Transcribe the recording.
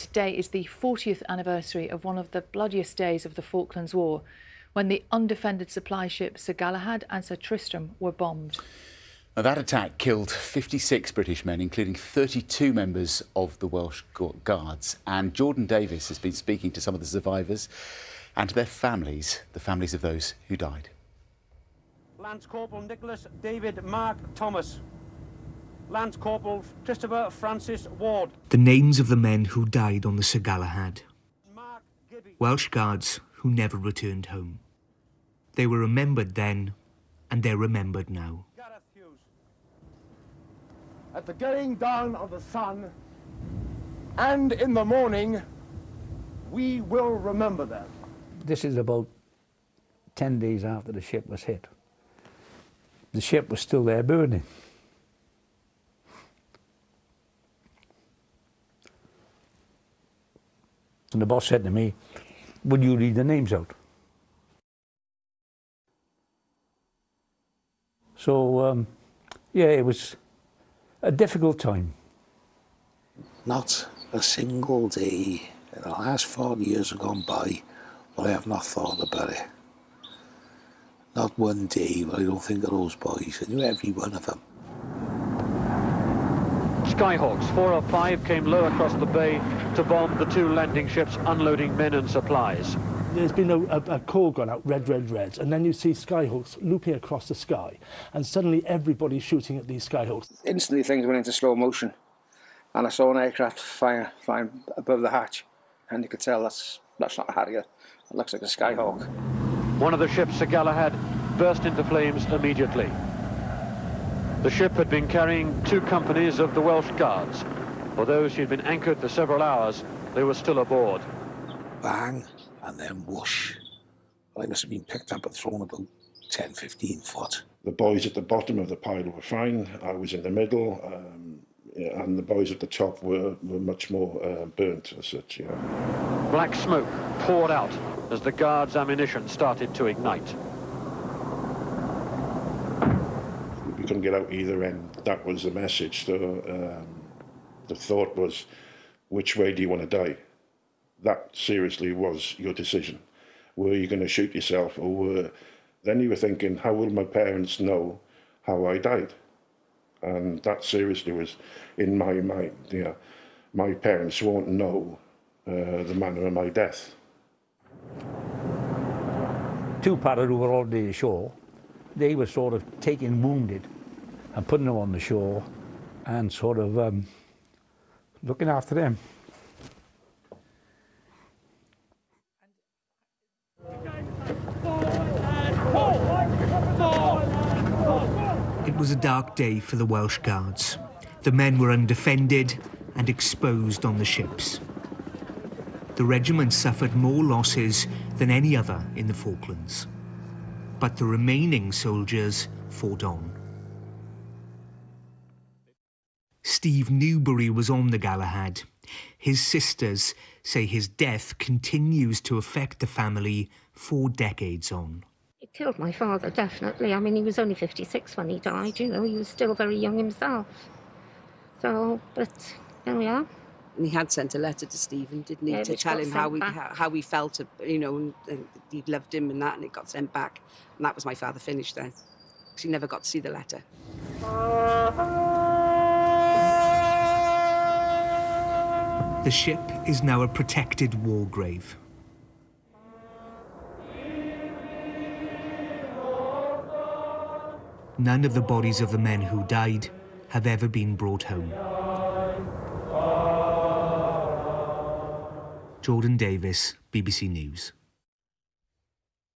today is the 40th anniversary of one of the bloodiest days of the Falklands War, when the undefended supply ship Sir Galahad and Sir Tristram were bombed. Now, that attack killed 56 British men, including 32 members of the Welsh Guards. And Jordan Davies has been speaking to some of the survivors and to their families, the families of those who died. Lance Corporal Nicholas David Mark Thomas. Lance Corporal Christopher Francis Ward. The names of the men who died on the Sir Galahad. Welsh Guards who never returned home. They were remembered then, and they're remembered now. At the going down of the sun, and in the morning, we will remember them. This is about 10 days after the ship was hit. The ship was still there burning. And the boss said to me, would you read the names out? So, um, yeah, it was a difficult time. Not a single day in the last 40 years have gone by but I have not thought about it. Not one day but I don't think of those boys. I knew every one of them. Skyhawks 405 came low across the bay to bomb the two landing ships unloading men and supplies. There's been a, a, a, call gone out, red, red, red, and then you see Skyhawks looping across the sky, and suddenly everybody's shooting at these Skyhawks. Instantly things went into slow motion, and I saw an aircraft flying, flying above the hatch, and you could tell that's, that's not a Harrier, it looks like a Skyhawk. One of the ships, Sir Galahad, burst into flames immediately. The ship had been carrying two companies of the Welsh Guards. Although she had been anchored for several hours, they were still aboard. Bang, and then whoosh. I must have been picked up and thrown about 10, 15 foot. The boys at the bottom of the pile were fine. I was in the middle, um, and the boys at the top were, were much more uh, burnt as such. Yeah. Black smoke poured out as the guards' ammunition started to ignite. We couldn't get out either end. That was the message. So um, the thought was, which way do you want to die? That seriously was your decision. Were you going to shoot yourself, or were then you were thinking, how will my parents know how I died? And that seriously was in my mind. You know, my parents won't know uh, the manner of my death. Two paddlers who were already ashore, they were sort of taken wounded and putting them on the shore and sort of um, looking after them. It was a dark day for the Welsh Guards. The men were undefended and exposed on the ships. The regiment suffered more losses than any other in the Falklands. But the remaining soldiers fought on. Steve Newbury was on the Galahad. His sisters say his death continues to affect the family four decades on. It killed my father, definitely. I mean, he was only 56 when he died, you know, he was still very young himself. So, but there we are. And he had sent a letter to Stephen, didn't he, Yeah, to tell him how we back. how, how we felt, uh, you know, and, and he loved him and that, and it got sent back. And that was my father finished then. 'Cause he never got to see the letter. The ship is now a protected war grave. None of the bodies of the men who died have ever been brought home. Jordan Davies, BBC News.